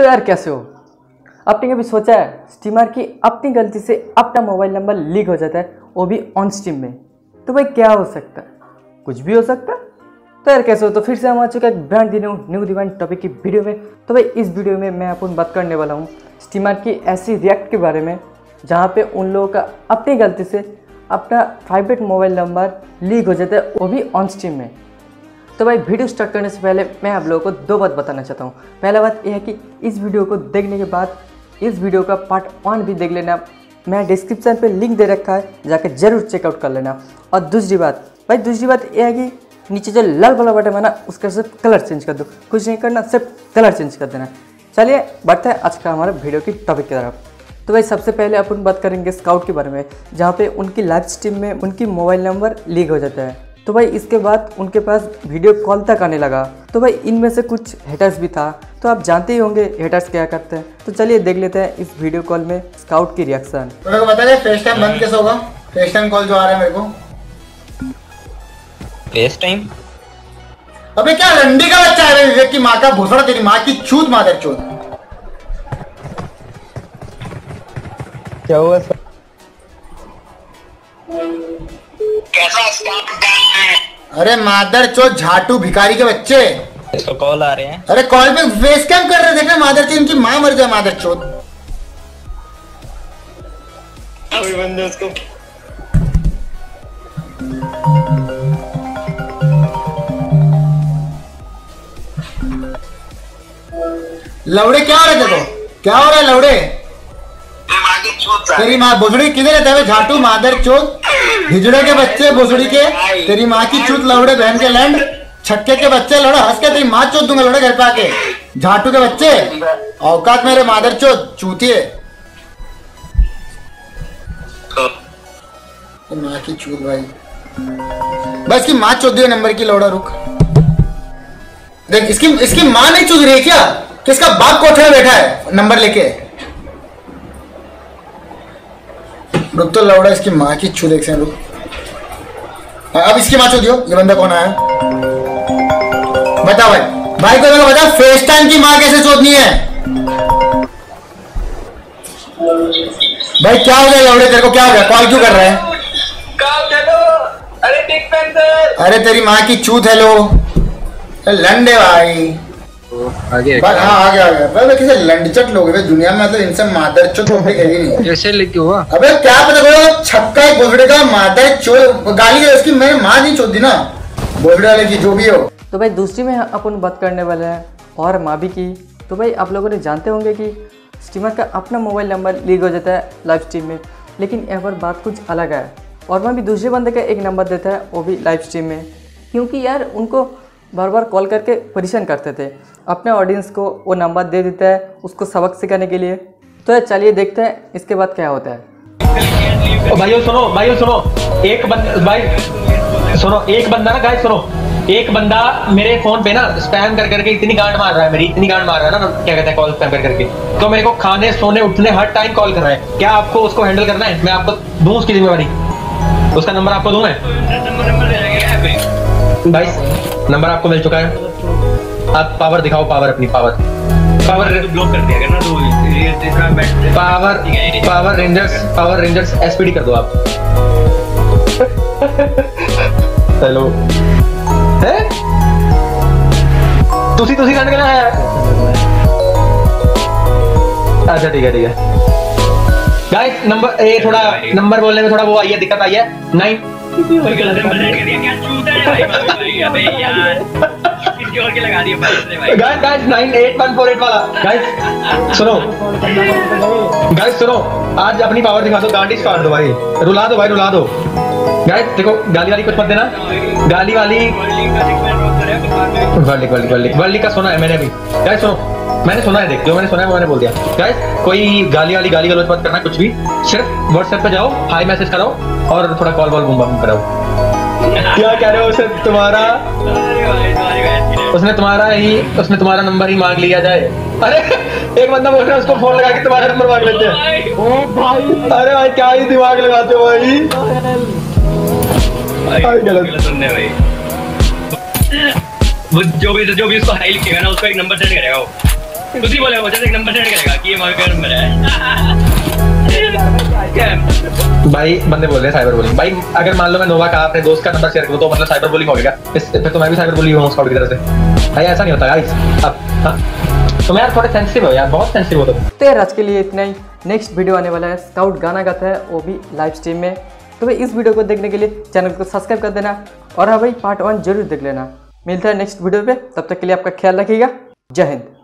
तो यार कैसे हो? आपने कभी सोचा है स्टीमर की अपनी गलती से अपना मोबाइल नंबर लीक हो जाता है? वो भी ऑन स्टीम में। तो भाई क्या हो सकता है? कुछ भी हो सकता है। तो यार कैसे हो? तो फिर से हम आ चुके हैं brand new new divine topic की वीडियो में। तो भाई इस वीडियो में मैं अपन बात करने वाला हूँ स्टीमर की ऐसी रिएक्ट के बारे में, जहाँ पे उन लोगों का अपनी गलती से अपना प्राइवेट मोबाइल नंबर लीक हो जाता है, वो भी ऑन स्ट्रीम में। तो भाई, वीडियो स्टार्ट करने से पहले मैं आप लोगों को दो बात बताना चाहता हूँ। पहला बात यह है कि इस वीडियो को देखने के बाद, इस वीडियो का पार्ट वन भी देख लेना। मैं डिस्क्रिप्शन पे लिंक दे रखा है, जाके ज़रूर चेकआउट कर लेना। और दूसरी बात, भाई, दूसरी बात यह है कि नीचे जो लाल वाला बटन है ना, उसका सिर्फ़ कलर चेंज कर दो। कुछ नहीं करना, सिर्फ़ कलर चेंज कर देना। चलिए, बढ़ते हैं आज का हमारे वीडियो की टॉपिक की तरफ़। तो भाई, सबसे पहले अपन बात करेंगे स्काउट के बारे में, जहाँ पे उनकी लाइव स्ट्रीम में उनकी मोबाइल नंबर लीक हो जाता है। तो भाई इसके बाद उनके पास वीडियो कॉल तक आने लगा। तो भाई इनमें से कुछ हेटर्स भी था। तो आप जानते ही होंगे हेटर्स क्या करते हैं। तो चलिए देख लेते हैं इस वीडियो कॉल में स्काउट की रिएक्शन मेरे को बता दे फेस टाइम बंद कैसे होगा? फेस टाइम कॉल जो आ रहा है मेरे को। फेस टाइम अबे क्या रंडी का बच्चा है? विवेक की माँ का भूसड़ा तेरी माँ की चूत मादर चूत क्या हुआ सर? अरे मादर चोत झाटू भिखारी के बच्चे। इसको कॉल आ रहे हैं। अरे कॉल पे फेस कैम कर रहे थे देखना मादर चोत इनकी माँ मर जाए मादर चोत अभी बंदे उसको लवड़े क्या हो रहे थे तो? क्या हो रहा है लवड़े? तेरी माँ भोसड़ी किधर है? बे? झाटू, मादर चोत हिजड़े के बच्चे भोसड़ी के। तेरी माँ की चूत लवड़े बहन के लैंड। छक्के के बच्चे लड़ो हंस के तेरी माँ चोत दूँगा लड़े घर पे आके। झाटू के बच्चे, औकात मेरे मादर चोत, चूतिए। माँ की चूत भाई। बस की माँ चौदह नंबर की लौड़ा रुक। देख, इसकी इसकी माँ नहीं चुद रही क्या? किसका बाप कोठे में बैठा है? नंबर लेके। रुक तो लौड़ा इसकी माँ की छू देख से रुक। हाँ, अब इसकी माँ चुदियो ये बंदा कौन आया? बता भाई। भाई को मेरे बता फेस टाइम की माँ कैसे चोदनी है? भाई क्या हो गया लौड़े? तेरे को क्या हो गया? कॉल क्यों कर रहा है? अरे पैंथर अरे तेरी माँ की चूत हेलो लंडे भाई। आगे बस हाँ आ गया आ गया भाई किसे लंडचट लोग हैं भाई, दुनिया में मतलब इनसे मादर चोत कोई कहीं नहीं है। कैसे लेके हुआ। अबे क्या पता करो छक्का एक बोलड़े का मादर चो गाली है उसकी मैंने माँ नहीं चोद दी ना। बोलड़े वाले की जो भी हो। तो भाई दूसरी में अपन बात करने वाले हैं और माँ भी की। तो भाई आप लोगों ने जानते होंगे कि स्टीमर का अपना मोबाइल नंबर लीक हो जाता है लाइव स्ट्रीम में लेकिन यहाँ पर बात कुछ अलग है। और मैं भी दूसरे बंदे का एक नंबर देता है वो भी लाइव स्ट्रीम में। क्योंकि यार उनको बार बार कॉल करके परेशान करते थे। अपने ऑडियंस को वो नंबर दे देता है उसको सबक सिखाने के लिए। तो यार चलिए देखते हैं इसके बाद क्या होता है। ओ भाइयों सुनो भाइयों सुनो। एक बंदा भाई सुनो एक बंदा ना गाइस सुनो। एक बंदा मेरे फ़ोन पे ना स्पैम कर करके इतनी गांड मार रहा है मेरी इतनी गांड मार रहा है ना क्या कहते हैं कॉल स्पैम कर करके। तो मेरे को खाने सोने उठने हर टाइम कॉल कर रहा है। क्या आपको उसको हैंडल करना है? मैं आपको दूँ उसकी जिम्मेवारी? उसका नंबर आपको दूँ मैं? भाई। नंबर आपको मिल चुका है। आप पावर दिखाओ पावर अपनी पावर पावर ब्लॉक कर दिया ना तो power Power Rangers Power Rangers SPD कर दो आप। हेलो है? तुसी तुसी गाने करना है? अच्छा ठीक है ठीक है। गाइस नंबर ए थोड़ा नंबर बोलने में थोड़ा वो आई है दिक्कत आई है। नाइन है गाइस सुनो आज अपनी पावर दिखा दो गांडी काट दो भाई रुला दो भाई रुला दो गाइस देखो गाली वाली कुछ मत देना गाली वाली है वर्ल्ड का सुना है मैंने भी गाइस सुनो मैंने सुना है देख जो मैंने सुना है वो मैंने बोल दिया। गाइस कोई गाली वाली गाली गलौज मत करना कुछ भी। सिर्फ़ व्हाट्सएप पे जाओ हाई मैसेज कराओ और थोड़ा कॉल वॉल बूम बम कराओ। क्या कह रहे हो उसे? तुम्हारा? अरे भाई तुम्हारी बहन की उसने तुम्हारा ही उसने तुम्हारा नंबर ही मांग लिया जाए। अरे एक बंदा बोल रहा है उसको फ़ोन लगा के तुम्हारा नंबर मांग लेते हैं। भाई। अरे भाई क्या ही दिमाग लगाते हो भाई। भाई। गलत। सुनने भाई। वो जो भी जो भी उसको हाई लिखेगा ना उसको एक नंबर सेंड करेगा वो। उसी बोले वो एक नंबर सेंड करेगा कि ये मगर का नंबर है भाई बंदे बोल रहे हैं साइबर बुलिंग भाई अगर मान लो मैं नोवा का अपने दोस्त का नंबर शेयर करूँ तो मतलब साइबर बुलिंग हो गया। इस फिर तो मैं भी साइबर बुलिंग हूँ स्काउट की तरफ़ से। भाई ऐसा नहीं होता गाइस अब हाँ। तुम यार थोड़े सेंसिटिव हो यार बहुत सेंसिटिव हो तुम तो यार आज के लिए इतना ही। नेक्स्ट वीडियो आने वाला है स्काउट गाना गाता है वो भी लाइव स्ट्रीम में। तो भाई इस वीडियो को देखने के लिए चैनल को सब्सक्राइब कर देना। और हाँ भाई पार्ट वन ज़रूर देख लेना। मिलता है नेक्स्ट वीडियो पे तब तक के लिए आपका ख्याल रखिएगा। जय हिंद।